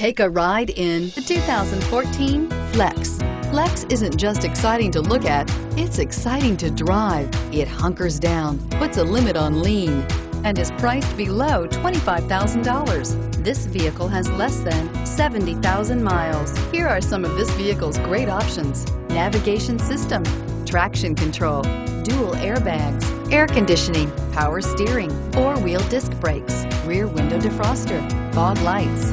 Take a ride in the 2014 Flex. Flex isn't just exciting to look at, it's exciting to drive. It hunkers down, puts a limit on lean, and is priced below $25,000. This vehicle has less than 70,000 miles. Here are some of this vehicle's great options. Navigation system, traction control, dual airbags, air conditioning, power steering, four-wheel disc brakes, rear window defroster, fog lights,